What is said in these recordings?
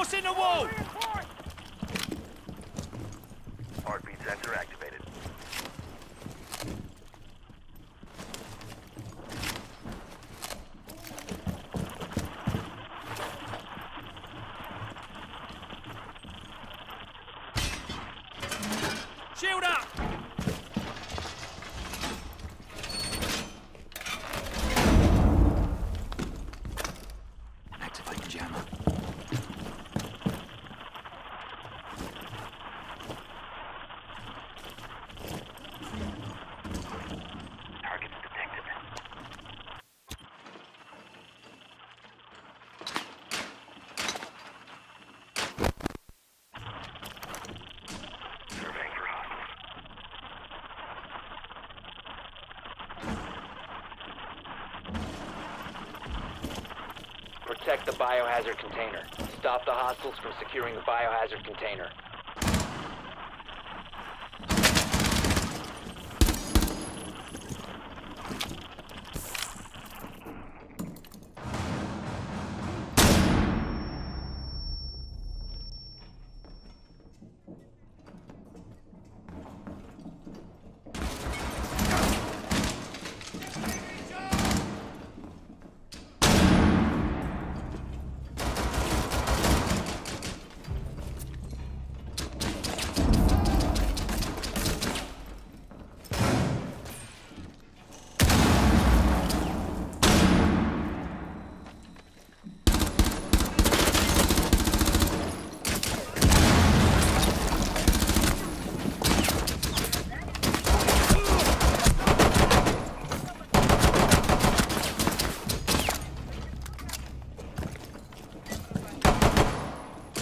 What's in the wall? Heartbeat sensor activated. Shield up! Protect the biohazard container. Stop the hostiles from securing the biohazard container.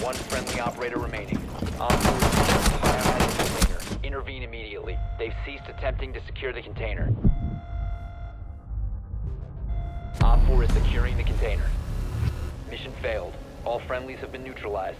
One friendly operator remaining. On container. Intervene immediately. They've ceased attempting to secure the container. Op 4 is securing the container. Mission failed. All friendlies have been neutralized.